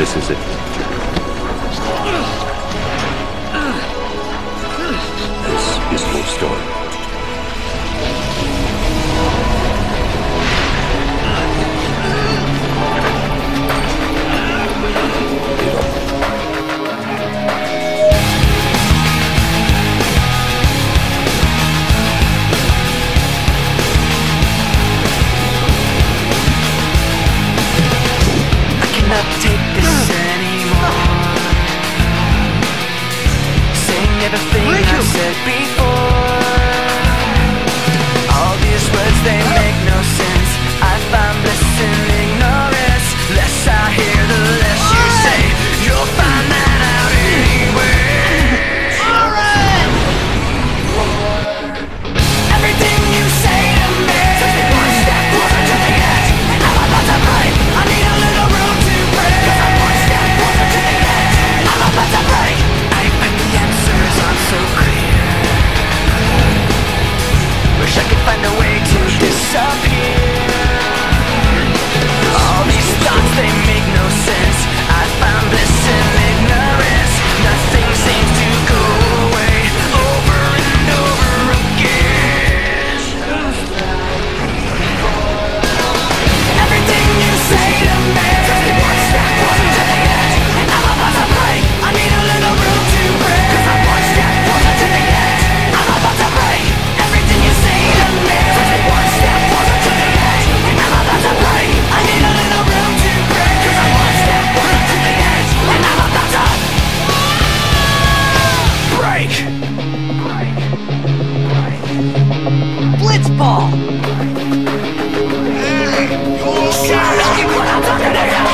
This is it. This is your story. the thing Lincoln. I said before. you Shut up! Keep what I'm talking to!